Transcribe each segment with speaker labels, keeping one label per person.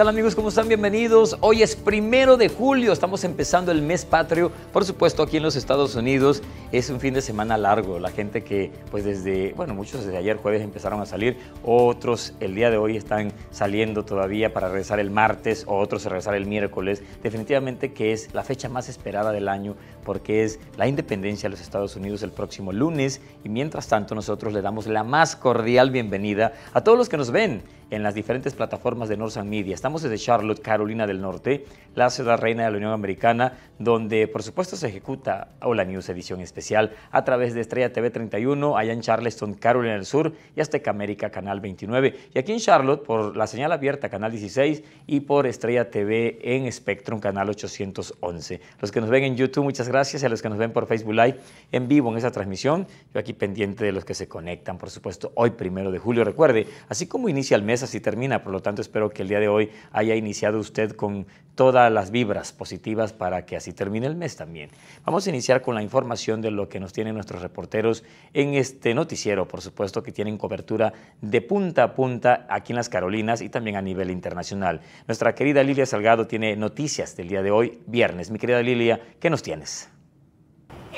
Speaker 1: ¿Qué tal amigos? ¿Cómo están? Bienvenidos. Hoy es primero de julio, estamos empezando el mes patrio. Por supuesto, aquí en los Estados Unidos es un fin de semana largo. La gente que, pues desde, bueno, muchos desde ayer jueves empezaron a salir, otros el día de hoy están saliendo todavía para regresar el martes, o otros regresar el miércoles. Definitivamente que es la fecha más esperada del año porque es la independencia de los Estados Unidos el próximo lunes y mientras tanto nosotros le damos la más cordial bienvenida a todos los que nos ven en las diferentes plataformas de Northern Media. Estamos desde Charlotte, Carolina del Norte, la ciudad reina de la Unión Americana, donde por supuesto se ejecuta Hola News edición especial a través de Estrella TV 31, allá en Charleston, Carolina del Sur y Azteca América Canal 29. Y aquí en Charlotte por la señal abierta Canal 16 y por Estrella TV en Spectrum Canal 811. Los que nos ven en YouTube, muchas gracias. Y a los que nos ven por Facebook Live en vivo en esa transmisión, yo aquí pendiente de los que se conectan, por supuesto, hoy primero de julio. Recuerde, así como inicia el mes, así termina. Por lo tanto, espero que el día de hoy haya iniciado usted con todas las vibras positivas para que así termine el mes también. Vamos a iniciar con la información de lo que nos tienen nuestros reporteros en este noticiero, por supuesto que tienen cobertura de punta a punta aquí en las Carolinas y también a nivel internacional. Nuestra querida Lilia Salgado tiene noticias del día de hoy, viernes. Mi querida Lilia, ¿qué nos tienes?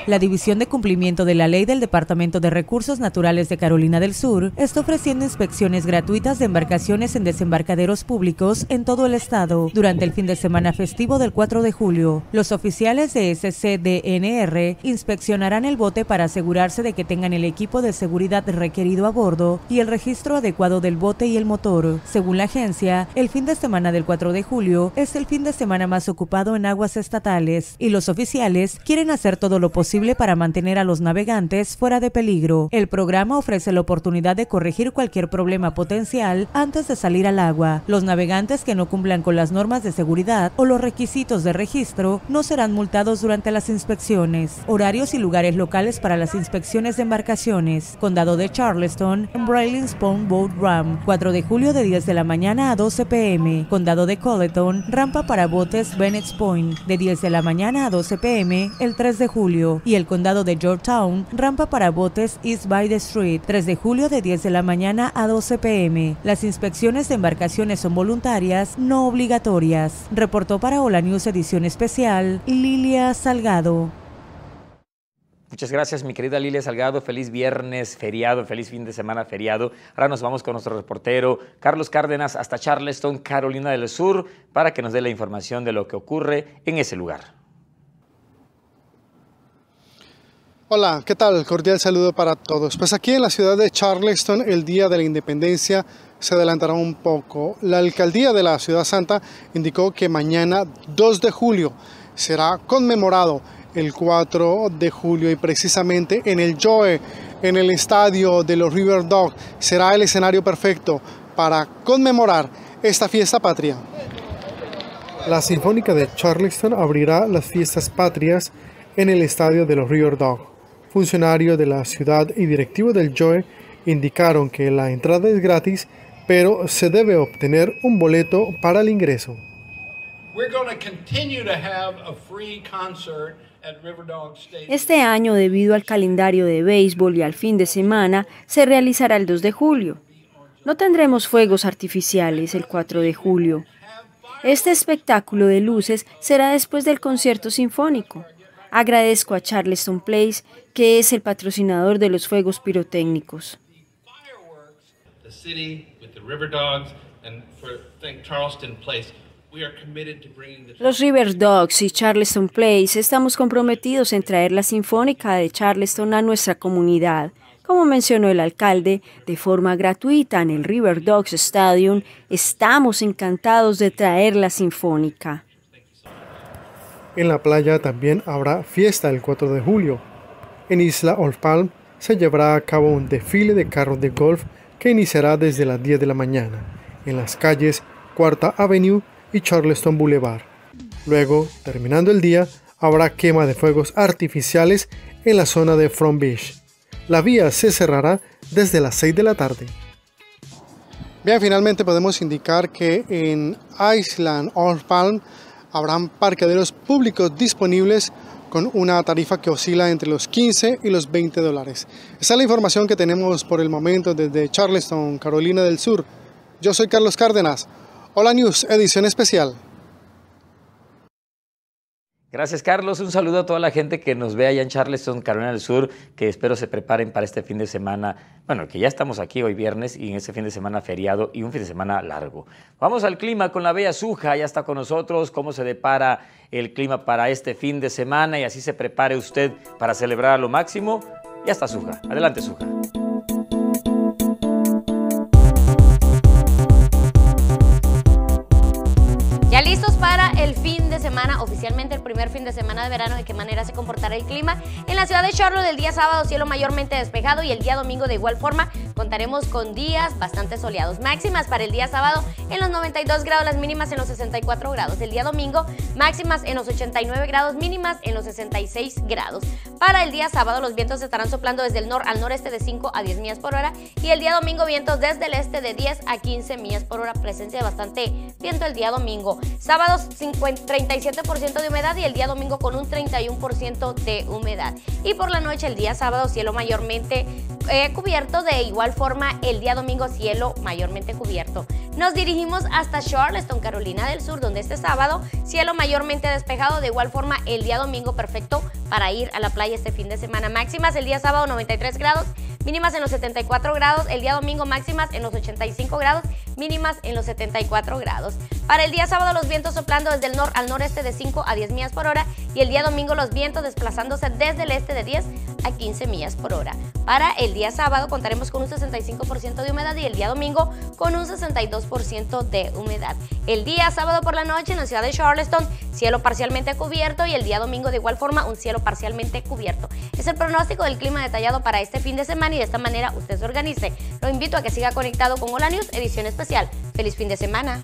Speaker 2: La División de Cumplimiento de la Ley del Departamento de Recursos Naturales de Carolina del Sur está ofreciendo inspecciones gratuitas de embarcaciones en desembarcaderos públicos en todo el estado durante el fin de semana festivo del 4 de julio. Los oficiales de SCDNR inspeccionarán el bote para asegurarse de que tengan el equipo de seguridad requerido a bordo y el registro adecuado del bote y el motor. Según la agencia, el fin de semana del 4 de julio es el fin de semana más ocupado en aguas estatales y los oficiales quieren hacer todo lo posible posible para mantener a los navegantes fuera de peligro. El programa ofrece la oportunidad de corregir cualquier problema potencial antes de salir al agua. Los navegantes que no cumplan con las normas de seguridad o los requisitos de registro no serán multados durante las inspecciones. Horarios y lugares locales para las inspecciones de embarcaciones. Condado de Charleston, Braylon Spawn Boat Ram, 4 de julio de 10 de la mañana a 12 pm. Condado de Colleton, rampa para botes Bennett's Point, de 10 de la mañana a 12 pm el 3 de julio y el condado de Georgetown, rampa para botes East by the Street, 3 de julio de 10 de la mañana a 12 pm. Las inspecciones de embarcaciones son voluntarias, no obligatorias. Reportó para Hola News edición especial Lilia Salgado.
Speaker 1: Muchas gracias, mi querida Lilia Salgado. Feliz viernes, feriado, feliz fin de semana, feriado. Ahora nos vamos con nuestro reportero Carlos Cárdenas hasta Charleston, Carolina del Sur, para que nos dé la información de lo que ocurre en ese lugar.
Speaker 3: Hola, ¿qué tal? Cordial saludo para todos. Pues aquí en la ciudad de Charleston el Día de la Independencia se adelantará un poco. La alcaldía de la Ciudad Santa indicó que mañana 2 de julio será conmemorado el 4 de julio y precisamente en el Joe, en el estadio de los River Dogs, será el escenario perfecto para conmemorar esta fiesta patria. La Sinfónica de Charleston abrirá las fiestas patrias en el estadio de los River Dogs funcionarios de la ciudad y directivos del JOE indicaron que la entrada es gratis, pero se debe obtener un boleto para el ingreso.
Speaker 4: Este año, debido al calendario de béisbol y al fin de semana, se realizará el 2 de julio. No tendremos fuegos artificiales el 4 de julio. Este espectáculo de luces será después del concierto sinfónico. Agradezco a Charleston Place, que es el patrocinador de los fuegos pirotécnicos. Los River Dogs y Charleston Place estamos comprometidos en traer la Sinfónica de Charleston a nuestra comunidad. Como mencionó el alcalde, de forma gratuita en el River Dogs Stadium, estamos encantados de traer la Sinfónica.
Speaker 3: En la playa también habrá fiesta el 4 de julio. En Isla Old Palm se llevará a cabo un desfile de carros de golf que iniciará desde las 10 de la mañana en las calles Cuarta Avenue y Charleston Boulevard. Luego, terminando el día, habrá quema de fuegos artificiales en la zona de Front Beach. La vía se cerrará desde las 6 de la tarde. Bien, finalmente podemos indicar que en Island Old Palm habrán parqueaderos públicos disponibles con una tarifa que oscila entre los 15 y los 20 dólares. Esa es la información que tenemos por el momento desde Charleston, Carolina del Sur. Yo soy Carlos Cárdenas, Hola News, edición especial.
Speaker 1: Gracias, Carlos. Un saludo a toda la gente que nos ve allá en Charleston, Carolina del Sur, que espero se preparen para este fin de semana. Bueno, que ya estamos aquí hoy viernes y en este fin de semana feriado y un fin de semana largo. Vamos al clima con la bella Suja, ya está con nosotros. ¿Cómo se depara el clima para este fin de semana? Y así se prepare usted para celebrar a lo máximo. Ya está Suja. Adelante, Suja.
Speaker 5: Primer fin de semana de verano, de qué manera se comportará el clima. En la ciudad de Charlotte el día sábado cielo mayormente despejado y el día domingo de igual forma contaremos con días bastante soleados. Máximas para el día sábado en los 92 grados, las mínimas en los 64 grados. El día domingo máximas en los 89 grados, mínimas en los 66 grados. Para el día sábado los vientos estarán soplando desde el nor al noreste de 5 a 10 millas por hora y el día domingo vientos desde el este de 10 a 15 millas por hora. Presencia de bastante el día domingo. Sábados 37% de humedad y el día domingo con un 31% de humedad. Y por la noche el día sábado cielo mayormente eh, cubierto, de igual forma el día domingo cielo mayormente cubierto. Nos dirigimos hasta Charleston, Carolina del Sur, donde este sábado cielo mayormente despejado, de igual forma el día domingo perfecto para ir a la playa este fin de semana. Máximas el día sábado 93 grados, mínimas en los 74 grados, el día domingo máximas en los 85 grados, mínimas en los 74 grados. Para el día sábado los vientos soplando desde el norte al noreste de 5 a 10 millas por hora y el día domingo los vientos desplazándose desde el este de 10 a 15 millas por hora. Para el día sábado contaremos con un 65% de humedad y el día domingo con un 62% de humedad. El día sábado por la noche en la ciudad de Charleston, cielo parcialmente cubierto y el día domingo de igual forma un cielo parcialmente cubierto. Es el pronóstico del clima detallado para este fin de semana y de esta manera usted se organice. Lo invito a que siga conectado con Hola News, edición especial. Feliz fin de semana.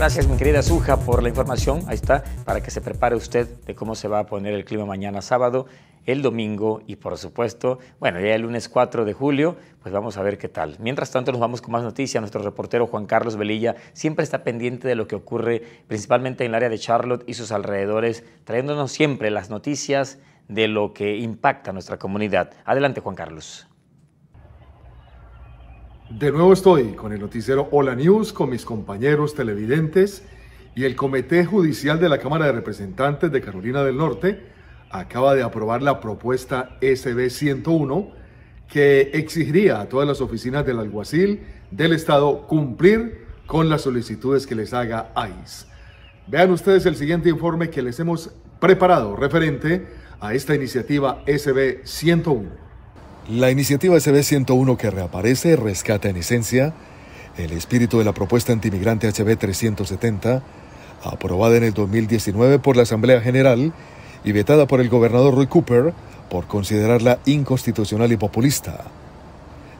Speaker 1: Gracias, mi querida Suja, por la información. Ahí está, para que se prepare usted de cómo se va a poner el clima mañana sábado, el domingo y, por supuesto, bueno, ya el lunes 4 de julio, pues vamos a ver qué tal. Mientras tanto, nos vamos con más noticias. Nuestro reportero Juan Carlos Velilla siempre está pendiente de lo que ocurre, principalmente en el área de Charlotte y sus alrededores, trayéndonos siempre las noticias de lo que impacta a nuestra comunidad. Adelante, Juan Carlos.
Speaker 6: De nuevo estoy con el noticiero Hola News, con mis compañeros televidentes y el Comité Judicial de la Cámara de Representantes de Carolina del Norte acaba de aprobar la propuesta SB 101 que exigiría a todas las oficinas del alguacil del Estado cumplir con las solicitudes que les haga ICE. Vean ustedes el siguiente informe que les hemos preparado referente a esta iniciativa SB 101.
Speaker 7: La iniciativa SB 101 que reaparece rescata en esencia el espíritu de la propuesta antimigrante HB 370, aprobada en el 2019 por la Asamblea General y vetada por el gobernador Roy Cooper por considerarla inconstitucional y populista.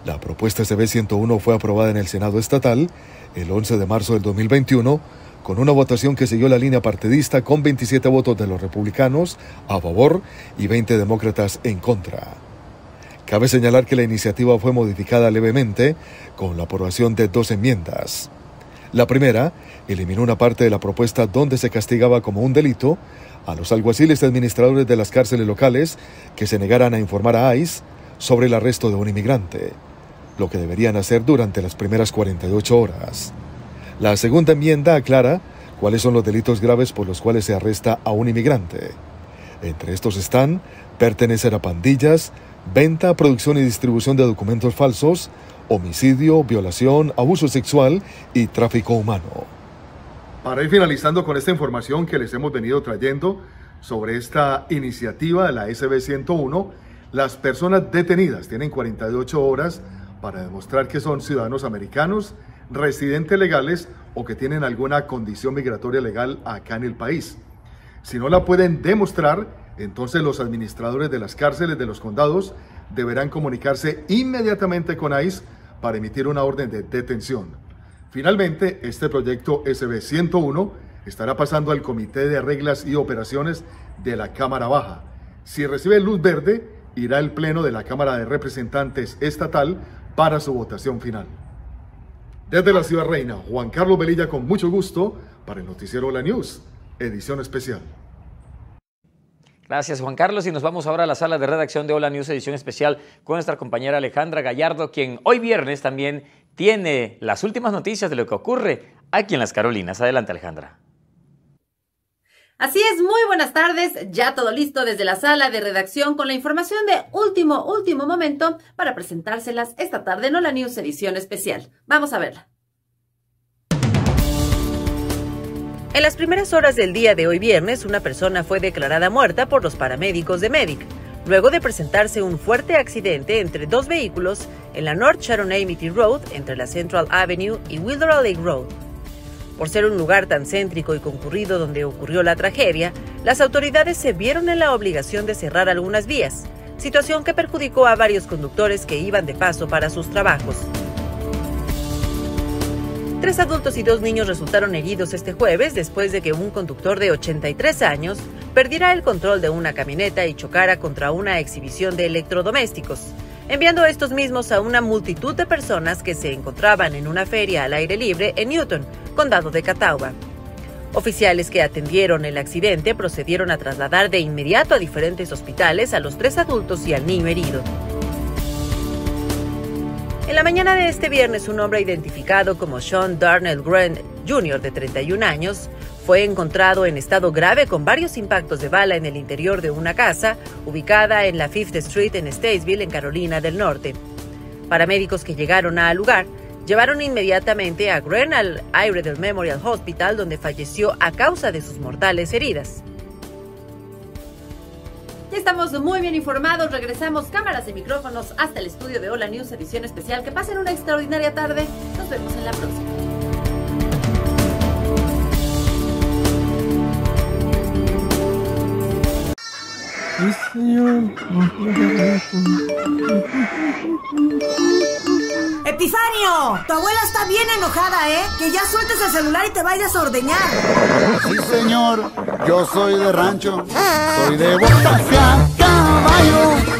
Speaker 7: La propuesta SB 101 fue aprobada en el Senado estatal el 11 de marzo del 2021 con una votación que siguió la línea partidista con 27 votos de los republicanos a favor y 20 demócratas en contra. Cabe señalar que la iniciativa fue modificada levemente con la aprobación de dos enmiendas. La primera eliminó una parte de la propuesta donde se castigaba como un delito a los alguaciles administradores de las cárceles locales que se negaran a informar a ICE sobre el arresto de un inmigrante, lo que deberían hacer durante las primeras 48 horas. La segunda enmienda aclara cuáles son los delitos graves por los cuales se arresta a un inmigrante. Entre estos están pertenecer a pandillas, venta, producción y distribución de documentos falsos, homicidio, violación, abuso sexual y tráfico humano.
Speaker 6: Para ir finalizando con esta información que les hemos venido trayendo sobre esta iniciativa de la SB 101, las personas detenidas tienen 48 horas para demostrar que son ciudadanos americanos, residentes legales o que tienen alguna condición migratoria legal acá en el país. Si no la pueden demostrar, entonces los administradores de las cárceles de los condados deberán comunicarse inmediatamente con ICE para emitir una orden de detención. Finalmente, este proyecto SB 101 estará pasando al Comité de Reglas y Operaciones de la Cámara Baja. Si recibe luz verde, irá al Pleno de la Cámara de Representantes Estatal para su votación final. Desde la Ciudad Reina, Juan Carlos Velilla con mucho gusto para el noticiero La News, edición especial.
Speaker 1: Gracias, Juan Carlos. Y nos vamos ahora a la sala de redacción de Hola News Edición Especial con nuestra compañera Alejandra Gallardo, quien hoy viernes también tiene las últimas noticias de lo que ocurre aquí en las Carolinas. Adelante, Alejandra.
Speaker 8: Así es, muy buenas tardes. Ya todo listo desde la sala de redacción con la información de último, último momento para presentárselas esta tarde en Hola News Edición Especial. Vamos a verla. En las primeras horas del día de hoy viernes, una persona fue declarada muerta por los paramédicos de Medic, luego de presentarse un fuerte accidente entre dos vehículos en la North Sharon Amity Road, entre la Central Avenue y Wildora Lake Road. Por ser un lugar tan céntrico y concurrido donde ocurrió la tragedia, las autoridades se vieron en la obligación de cerrar algunas vías, situación que perjudicó a varios conductores que iban de paso para sus trabajos. Tres adultos y dos niños resultaron heridos este jueves después de que un conductor de 83 años perdiera el control de una camioneta y chocara contra una exhibición de electrodomésticos, enviando estos mismos a una multitud de personas que se encontraban en una feria al aire libre en Newton, condado de Catawba. Oficiales que atendieron el accidente procedieron a trasladar de inmediato a diferentes hospitales a los tres adultos y al niño herido. En la mañana de este viernes, un hombre identificado como Sean Darnell Grant Jr., de 31 años, fue encontrado en estado grave con varios impactos de bala en el interior de una casa ubicada en la Fifth Street en Statesville, en Carolina del Norte. Paramédicos que llegaron al lugar llevaron inmediatamente a Grant al Iredell Memorial Hospital, donde falleció a causa de sus mortales heridas. Ya estamos muy bien informados. Regresamos cámaras y micrófonos hasta el estudio de Hola News edición especial. Que pasen una extraordinaria tarde. Nos vemos en la próxima.
Speaker 9: Epifanio, tu abuela está bien enojada, ¿eh? Que ya sueltes el celular y te vayas a ordeñar.
Speaker 10: Sí, señor, yo soy de rancho, soy de botas caballo.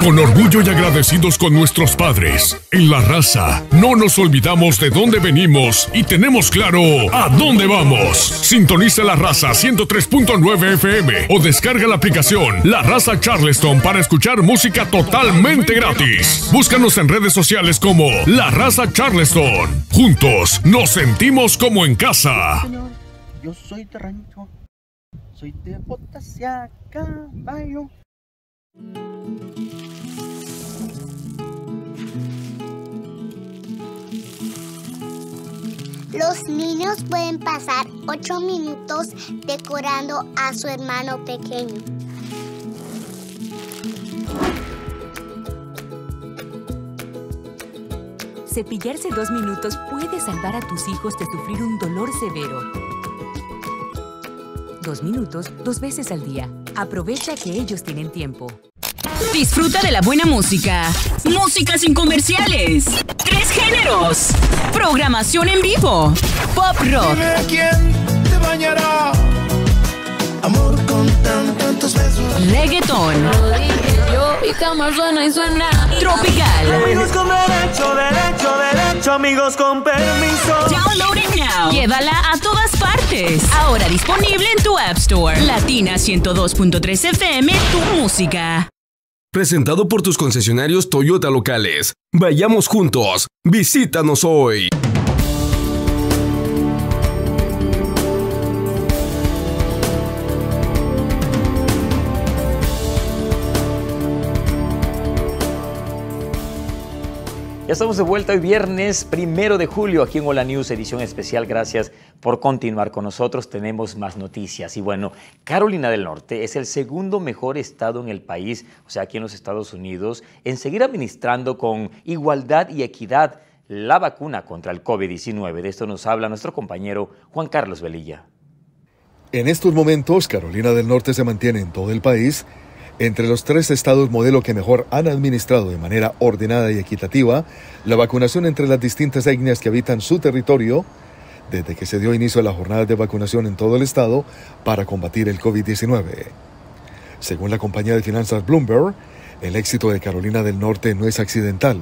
Speaker 11: Con orgullo y agradecidos con nuestros padres, en la raza, no nos olvidamos de dónde venimos y tenemos claro a dónde vamos. Sintoniza la raza 103.9 FM o descarga la aplicación La Raza Charleston para escuchar música totalmente gratis. Búscanos en redes sociales como La Raza Charleston. Juntos nos sentimos como en casa.
Speaker 10: Yo soy de rancho, soy de botas caballo.
Speaker 12: Los niños pueden pasar 8 minutos decorando a su hermano pequeño.
Speaker 13: Cepillarse dos minutos puede salvar a tus hijos de sufrir un dolor severo. Dos minutos, dos veces al día. Aprovecha que ellos tienen tiempo.
Speaker 14: Disfruta de la buena música. Música sin comerciales. Tres géneros. Programación en vivo. Pop rock.
Speaker 15: quién te bañará. Amor con tan, tantos besos.
Speaker 14: Reggaetón.
Speaker 16: Yo y cama suena y suena.
Speaker 14: Tropical.
Speaker 15: Amigos con derecho, derecho, derecho. Amigos con permiso.
Speaker 14: Download it now. Llévala a todas partes. Ahora disponible en tu App Store. Latina 102.3 FM, tu música.
Speaker 17: Presentado por tus concesionarios Toyota locales. Vayamos juntos. Visítanos hoy.
Speaker 1: Ya estamos de vuelta hoy viernes primero de julio aquí en Hola News, edición especial. Gracias por continuar con nosotros. Tenemos más noticias. Y bueno, Carolina del Norte es el segundo mejor estado en el país, o sea, aquí en los Estados Unidos, en seguir administrando con igualdad y equidad la vacuna contra el COVID-19. De esto nos habla nuestro compañero Juan Carlos Velilla.
Speaker 7: En estos momentos, Carolina del Norte se mantiene en todo el país entre los tres estados modelo que mejor han administrado de manera ordenada y equitativa la vacunación entre las distintas etnias que habitan su territorio desde que se dio inicio a la jornada de vacunación en todo el estado para combatir el COVID-19. Según la compañía de finanzas Bloomberg, el éxito de Carolina del Norte no es accidental.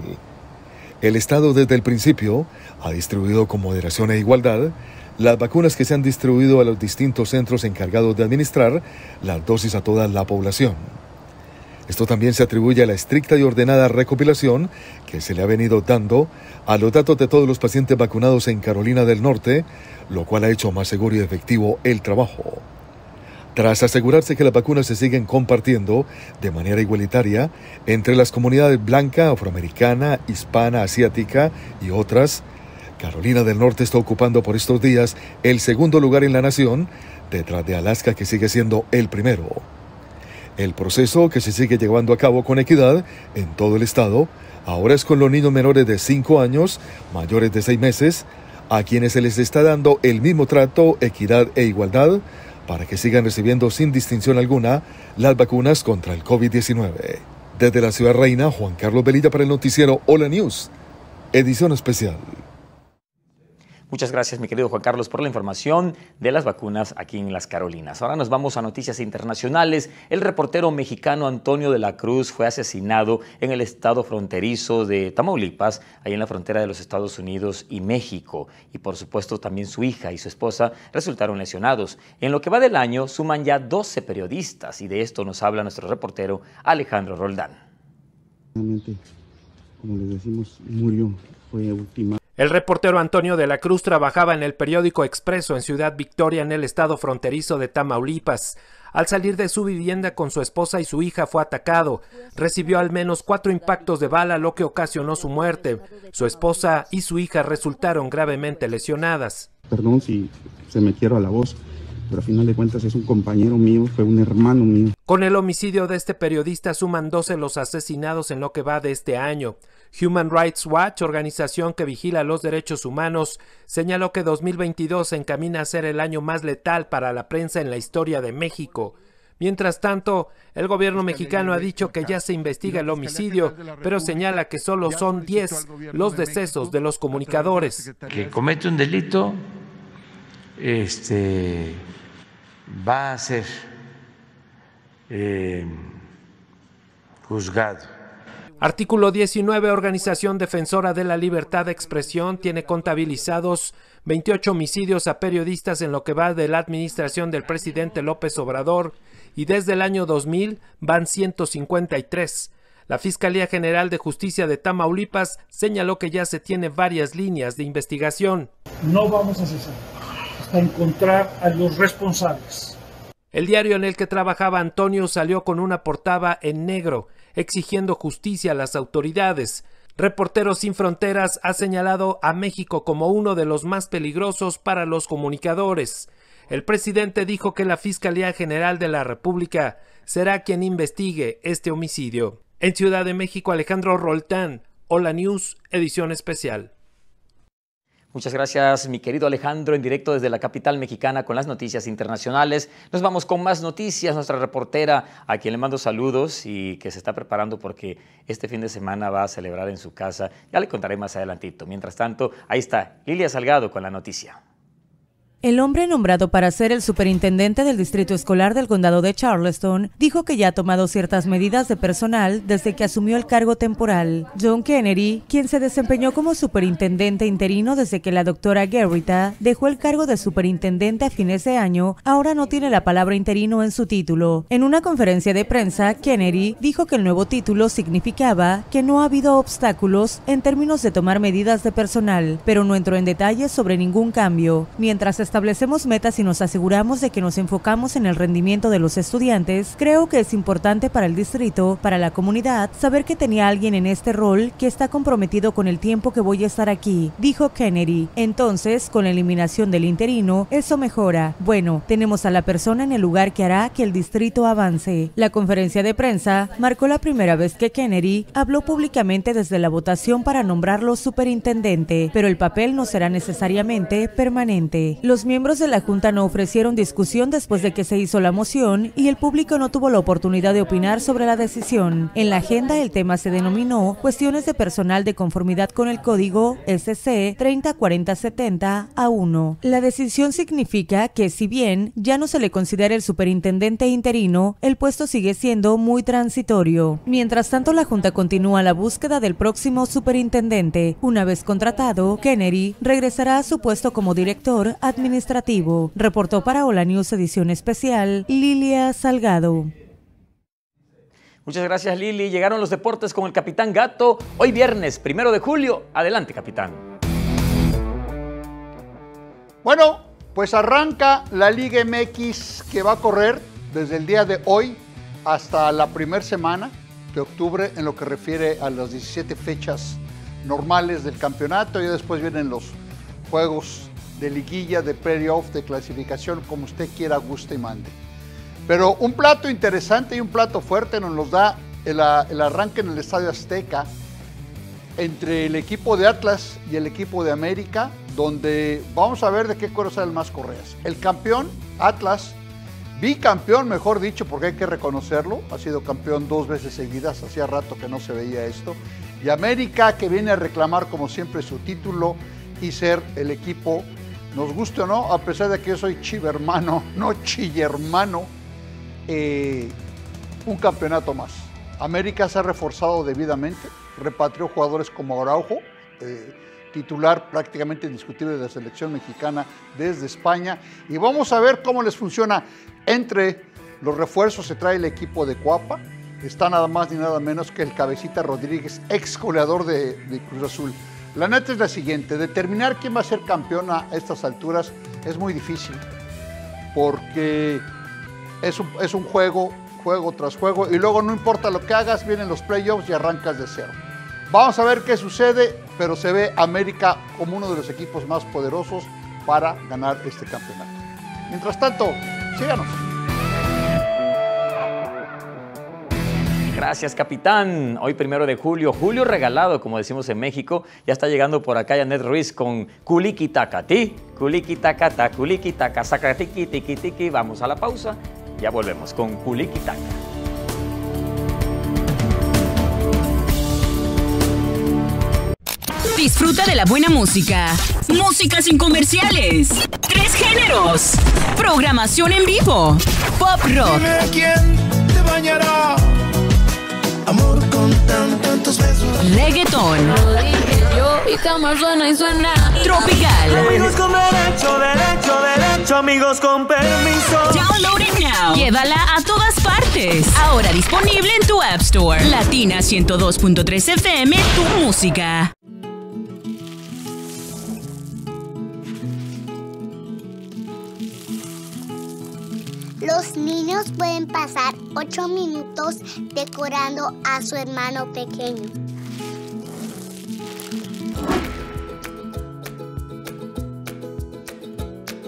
Speaker 7: El Estado desde el principio ha distribuido con moderación e igualdad las vacunas que se han distribuido a los distintos centros encargados de administrar las dosis a toda la población. Esto también se atribuye a la estricta y ordenada recopilación que se le ha venido dando a los datos de todos los pacientes vacunados en Carolina del Norte, lo cual ha hecho más seguro y efectivo el trabajo. Tras asegurarse que las vacunas se siguen compartiendo de manera igualitaria entre las comunidades blanca, afroamericana, hispana, asiática y otras, Carolina del Norte está ocupando por estos días el segundo lugar en la nación, detrás de Alaska que sigue siendo el primero. El proceso que se sigue llevando a cabo con equidad en todo el estado ahora es con los niños menores de 5 años, mayores de 6 meses, a quienes se les está dando el mismo trato, equidad e igualdad para que sigan recibiendo sin distinción alguna las vacunas contra el COVID-19. Desde la ciudad reina, Juan Carlos Belilla para el noticiero Hola News, edición especial.
Speaker 1: Muchas gracias, mi querido Juan Carlos, por la información de las vacunas aquí en las Carolinas. Ahora nos vamos a noticias internacionales. El reportero mexicano Antonio de la Cruz fue asesinado en el estado fronterizo de Tamaulipas, ahí en la frontera de los Estados Unidos y México. Y por supuesto también su hija y su esposa resultaron lesionados. En lo que va del año suman ya 12 periodistas y de esto nos habla nuestro reportero Alejandro Roldán.
Speaker 18: Como les decimos, murió, fue última.
Speaker 19: El reportero Antonio de la Cruz trabajaba en el periódico Expreso en Ciudad Victoria, en el estado fronterizo de Tamaulipas. Al salir de su vivienda con su esposa y su hija fue atacado. Recibió al menos cuatro impactos de bala, lo que ocasionó su muerte. Su esposa y su hija resultaron gravemente lesionadas.
Speaker 18: Perdón si se me quiero a la voz, pero a final de cuentas es un compañero mío, fue un hermano mío.
Speaker 19: Con el homicidio de este periodista suman 12 los asesinados en lo que va de este año. Human Rights Watch, organización que vigila los derechos humanos, señaló que 2022 se encamina a ser el año más letal para la prensa en la historia de México. Mientras tanto, el gobierno mexicano ha dicho que ya se investiga el homicidio, pero señala que solo son 10 los decesos de los comunicadores.
Speaker 20: Que comete un delito, este, va a ser eh, juzgado
Speaker 19: Artículo 19. Organización Defensora de la Libertad de Expresión tiene contabilizados 28 homicidios a periodistas en lo que va de la administración del presidente López Obrador y desde el año 2000 van 153. La Fiscalía General de Justicia de Tamaulipas señaló que ya se tiene varias líneas de investigación.
Speaker 21: No vamos a cesar hasta encontrar a los responsables.
Speaker 19: El diario en el que trabajaba Antonio salió con una portada en negro exigiendo justicia a las autoridades. Reporteros Sin Fronteras ha señalado a México como uno de los más peligrosos para los comunicadores. El presidente dijo que la Fiscalía General de la República será quien investigue este homicidio. En Ciudad de México, Alejandro Roltán, Hola News, edición especial.
Speaker 1: Muchas gracias, mi querido Alejandro, en directo desde la capital mexicana con las noticias internacionales. Nos vamos con más noticias. Nuestra reportera, a quien le mando saludos y que se está preparando porque este fin de semana va a celebrar en su casa. Ya le contaré más adelantito. Mientras tanto, ahí está Lilia Salgado con la noticia.
Speaker 2: El hombre nombrado para ser el superintendente del distrito escolar del condado de Charleston dijo que ya ha tomado ciertas medidas de personal desde que asumió el cargo temporal. John Kennedy, quien se desempeñó como superintendente interino desde que la doctora Garrita dejó el cargo de superintendente a fines de año, ahora no tiene la palabra interino en su título. En una conferencia de prensa, Kennedy dijo que el nuevo título significaba que no ha habido obstáculos en términos de tomar medidas de personal, pero no entró en detalles sobre ningún cambio. Mientras establecemos metas y nos aseguramos de que nos enfocamos en el rendimiento de los estudiantes, creo que es importante para el distrito, para la comunidad, saber que tenía alguien en este rol que está comprometido con el tiempo que voy a estar aquí, dijo Kennedy. Entonces, con la eliminación del interino, eso mejora. Bueno, tenemos a la persona en el lugar que hará que el distrito avance. La conferencia de prensa marcó la primera vez que Kennedy habló públicamente desde la votación para nombrarlo superintendente, pero el papel no será necesariamente permanente. Los miembros de la Junta no ofrecieron discusión después de que se hizo la moción y el público no tuvo la oportunidad de opinar sobre la decisión. En la agenda el tema se denominó Cuestiones de personal de conformidad con el código SC 304070 A1. La decisión significa que si bien ya no se le considera el superintendente interino, el puesto sigue siendo muy transitorio. Mientras tanto, la Junta continúa la búsqueda del próximo superintendente. Una vez contratado, Kennedy regresará a su puesto como director administrativo administrativo. Reportó para Hola News edición especial Lilia Salgado.
Speaker 1: Muchas gracias Lili. Llegaron los deportes con el capitán Gato. Hoy viernes, primero de julio. Adelante, capitán.
Speaker 22: Bueno, pues arranca la Liga MX que va a correr desde el día de hoy hasta la primera semana de octubre en lo que refiere a las 17 fechas normales del campeonato y después vienen los juegos de liguilla, de playoff, de clasificación, como usted quiera, guste y mande. Pero un plato interesante y un plato fuerte nos los da el, el arranque en el Estadio Azteca entre el equipo de Atlas y el equipo de América, donde vamos a ver de qué cuero salen más correas. El campeón, Atlas, bicampeón, mejor dicho, porque hay que reconocerlo, ha sido campeón dos veces seguidas, hacía rato que no se veía esto, y América que viene a reclamar como siempre su título y ser el equipo, nos guste o no, a pesar de que yo soy chivermano, no chillermano, eh, un campeonato más. América se ha reforzado debidamente, repatrió jugadores como Araujo, eh, titular prácticamente indiscutible de la selección mexicana desde España, y vamos a ver cómo les funciona entre los refuerzos, se trae el equipo de Cuapa, está nada más ni nada menos que el cabecita Rodríguez, ex goleador de, de Cruz Azul. La neta es la siguiente, determinar quién va a ser campeón a estas alturas es muy difícil, porque es un, es un juego, juego tras juego, y luego no importa lo que hagas, vienen los playoffs y arrancas de cero. Vamos a ver qué sucede, pero se ve América como uno de los equipos más poderosos para ganar este campeonato. Mientras tanto, síganos.
Speaker 1: Gracias, capitán. Hoy primero de julio, julio regalado, como decimos en México. Ya está llegando por acá Janet Ruiz con Kuliki Takati. Kuliki Takata, Kuliki Taka, Sakatiki, Tiki Tiki. Vamos a la pausa. Ya volvemos con Kuliki Taka.
Speaker 14: Disfruta de la buena música. Música sin comerciales. Tres géneros. Programación en vivo. Pop rock.
Speaker 15: Dime quién te bañará. Amor con tan, tantos besos.
Speaker 14: Reggaetón.
Speaker 16: Lo dije yo y cama suena y suena.
Speaker 14: Tropical.
Speaker 23: Amigos con derecho, derecho, derecho, amigos con permiso.
Speaker 14: Download it now. Llévala a todas partes. Ahora disponible en tu App Store. Latina 102.3 FM, tu música.
Speaker 12: Los niños pueden pasar 8 minutos decorando a su hermano pequeño.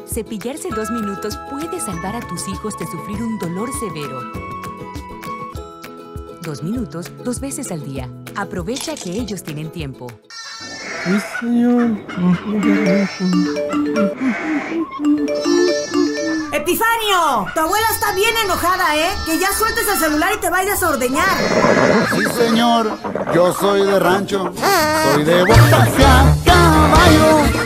Speaker 13: Cepillarse dos minutos puede salvar a tus hijos de sufrir un dolor severo. Dos minutos, dos veces al día. Aprovecha que ellos tienen tiempo.
Speaker 9: ¡Epifanio! Tu abuela está bien enojada, ¿eh? Que ya sueltes el celular y te vayas a ordeñar.
Speaker 10: Sí, señor, yo soy de rancho, soy de botas y a caballo.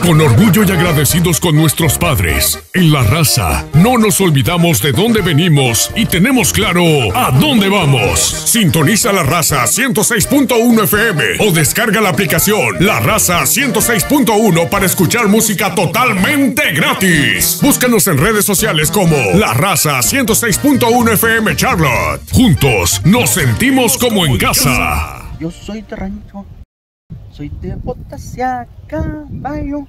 Speaker 11: Con orgullo y agradecidos con nuestros padres, en la raza, no nos olvidamos de dónde venimos y tenemos claro a dónde vamos. Sintoniza la raza 106.1 FM o descarga la aplicación La Raza 106.1 para escuchar música totalmente gratis. Búscanos en redes sociales como La Raza 106.1 FM Charlotte. Juntos nos sentimos como en casa.
Speaker 24: Yo soy de rancho, soy de botas y a caballo.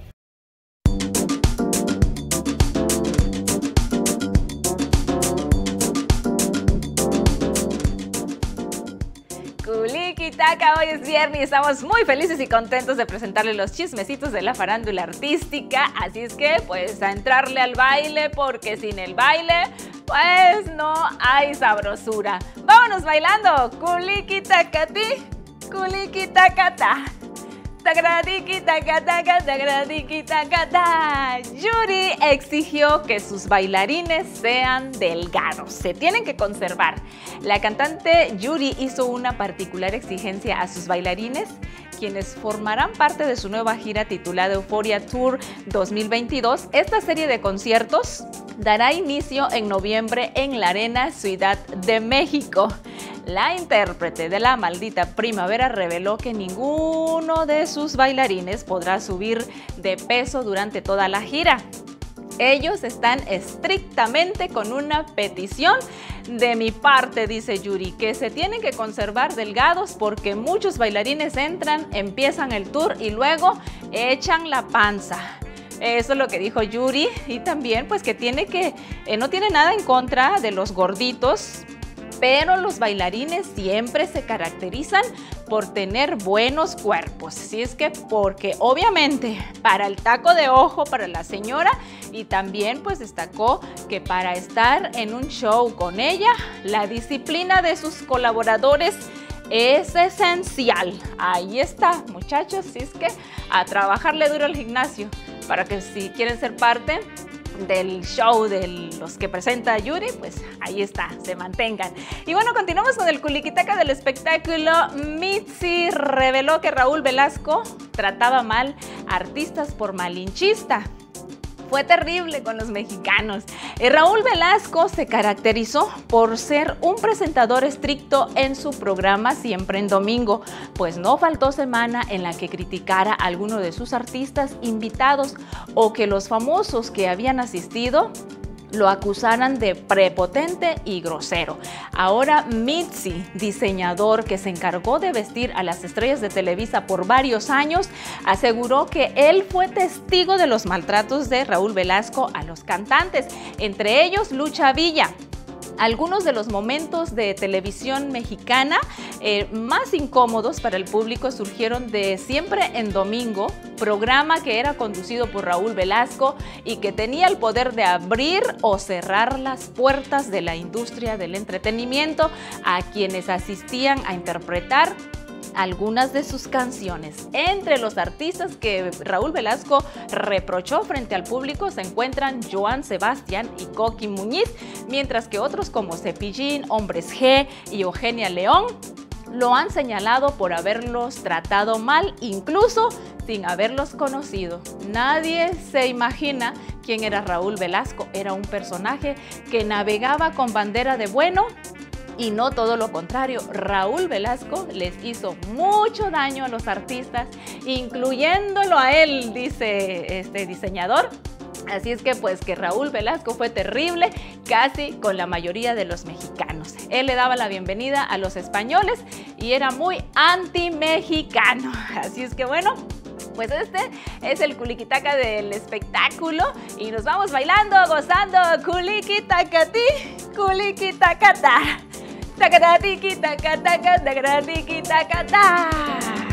Speaker 25: Kulikitaka, hoy es viernes y estamos muy felices y contentos de presentarles los chismecitos de la farándula artística. Así es que, pues, a entrarle al baile, porque sin el baile, pues no hay sabrosura. Vámonos bailando. Kulikitakati, kulikitakata. Yuri exigió que sus bailarines sean delgados, se tienen que conservar. La cantante Yuri hizo una particular exigencia a sus bailarines, quienes formarán parte de su nueva gira titulada Euphoria Tour 2022. Esta serie de conciertos dará inicio en noviembre en la Arena Ciudad de México. La intérprete de La Maldita Primavera reveló que ninguno de sus bailarines podrá subir de peso durante toda la gira. Ellos están estrictamente con una petición de mi parte, dice Yuri, que se tienen que conservar delgados porque muchos bailarines entran, empiezan el tour y luego echan la panza. Eso es lo que dijo Yuri y también pues que tiene que, eh, no tiene nada en contra de los gorditos, pero los bailarines siempre se caracterizan por tener buenos cuerpos. Así es que, porque obviamente para el taco de ojo para la señora y también pues destacó que para estar en un show con ella, la disciplina de sus colaboradores es esencial. Ahí está, muchachos, si es que a trabajarle duro al gimnasio para que si quieren ser parte del show de los que presenta Yuri, pues ahí está, se mantengan. Y bueno, continuamos con el culiquitaca del espectáculo. Mitzi reveló que Raúl Velasco trataba mal a artistas por malinchista fue terrible con los mexicanos. Eh, Raúl Velasco se caracterizó por ser un presentador estricto en su programa Siempre en Domingo, pues no faltó semana en la que criticara a alguno de sus artistas invitados o que los famosos que habían asistido lo acusaran de prepotente y grosero. Ahora Mitzi, diseñador que se encargó de vestir a las estrellas de Televisa por varios años, aseguró que él fue testigo de los maltratos de Raúl Velasco a los cantantes, entre ellos Lucha Villa. Algunos de los momentos de televisión mexicana eh, más incómodos para el público surgieron de Siempre en Domingo, programa que era conducido por Raúl Velasco y que tenía el poder de abrir o cerrar las puertas de la industria del entretenimiento a quienes asistían a interpretar algunas de sus canciones. Entre los artistas que Raúl Velasco reprochó frente al público se encuentran Joan Sebastián y Coqui Muñiz, mientras que otros como Cepillín, Hombres G y Eugenia León lo han señalado por haberlos tratado mal, incluso sin haberlos conocido. Nadie se imagina quién era Raúl Velasco. Era un personaje que navegaba con bandera de bueno y no todo lo contrario. Raúl Velasco les hizo mucho daño a los artistas, incluyéndolo a él, dice este diseñador. Así es que pues que Raúl Velasco fue terrible casi con la mayoría de los mexicanos. Él le daba la bienvenida a los españoles y era muy anti-mexicano. Así es que bueno, pues este es el culiquitaca del espectáculo y nos vamos bailando, gozando, culiquitacati, culiquitacata. Takata tiki taka taka takata tiki taka ta.